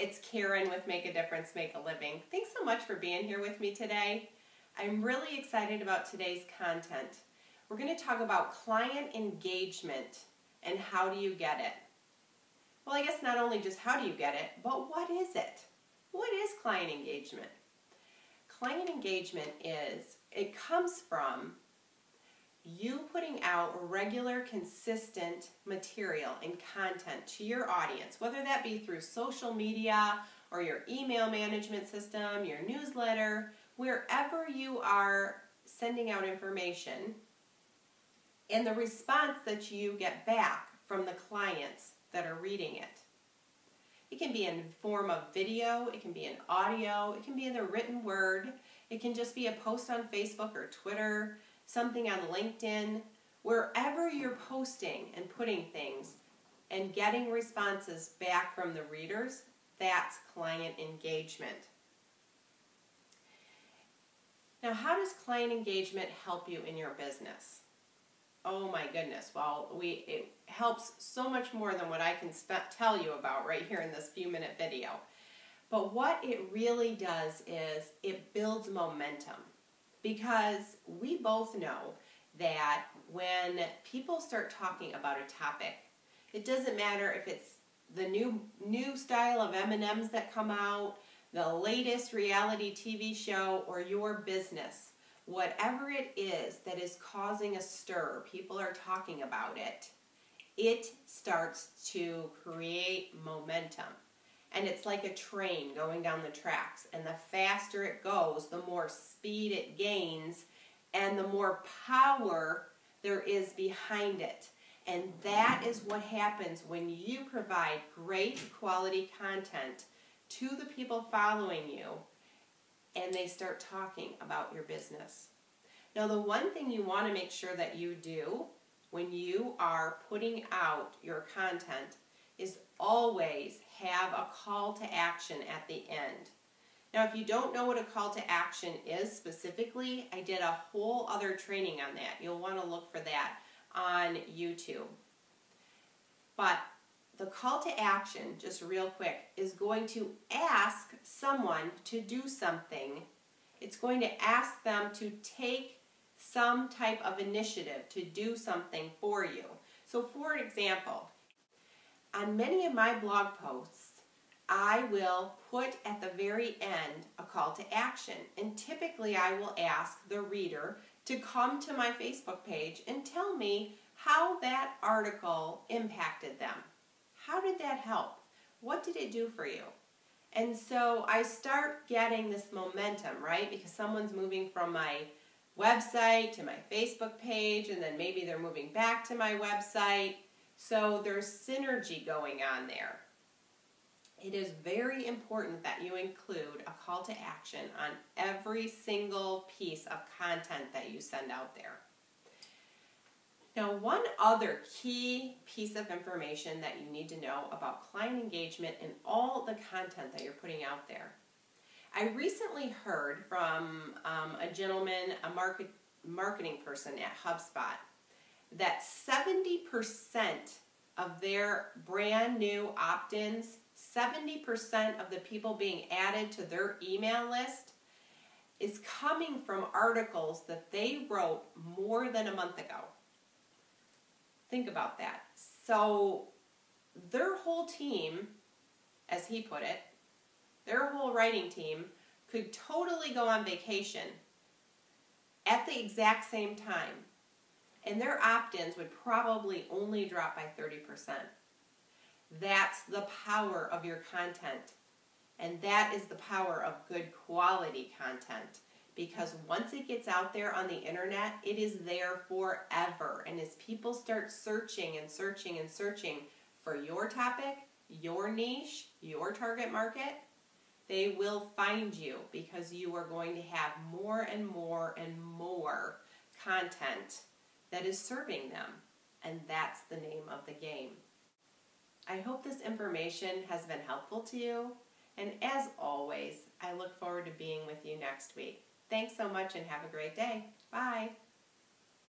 it's Karen with Make a Difference, Make a Living. Thanks so much for being here with me today. I'm really excited about today's content. We're going to talk about client engagement and how do you get it. Well, I guess not only just how do you get it, but what is it? What is client engagement? Client engagement is, it comes from you putting out regular, consistent material and content to your audience, whether that be through social media or your email management system, your newsletter, wherever you are sending out information, and the response that you get back from the clients that are reading it. It can be in form of video, it can be in audio, it can be in the written word, it can just be a post on Facebook or Twitter, something on LinkedIn, wherever you're posting and putting things and getting responses back from the readers, that's client engagement. Now, how does client engagement help you in your business? Oh my goodness. Well, we it helps so much more than what I can tell you about right here in this few minute video. But what it really does is it builds momentum because we both know that when people start talking about a topic, it doesn't matter if it's the new new style of M&Ms that come out, the latest reality TV show or your business. Whatever it is that is causing a stir, people are talking about it. It starts to create momentum and it's like a train going down the tracks. And the faster it goes, the more speed it gains, and the more power there is behind it. And that is what happens when you provide great quality content to the people following you and they start talking about your business. Now, the one thing you want to make sure that you do when you are putting out your content is always have a call to action at the end. Now, if you don't know what a call to action is specifically, I did a whole other training on that. You'll want to look for that on YouTube. But the call to action, just real quick, is going to ask someone to do something. It's going to ask them to take some type of initiative to do something for you. So, for example, on many of my blog posts, I will put at the very end a call to action. And typically, I will ask the reader to come to my Facebook page and tell me how that article impacted them. How did that help? What did it do for you? And so I start getting this momentum, right? Because someone's moving from my website to my Facebook page, and then maybe they're moving back to my website. So there's synergy going on there. It is very important that you include a call to action on every single piece of content that you send out there. Now, one other key piece of information that you need to know about client engagement and all the content that you're putting out there. I recently heard from um, a gentleman, a market, marketing person at HubSpot, that 70% of their brand new opt ins, 70% of the people being added to their email list is coming from articles that they wrote more than a month ago. Think about that. So, their whole team, as he put it, their whole writing team could totally go on vacation at the exact same time and their opt-ins would probably only drop by 30%. That's the power of your content. And that is the power of good quality content. Because once it gets out there on the internet, it is there forever. And as people start searching and searching and searching for your topic, your niche, your target market, they will find you because you are going to have more and more and more content that is serving them. And that's the name of the game. I hope this information has been helpful to you. And as always, I look forward to being with you next week. Thanks so much and have a great day. Bye.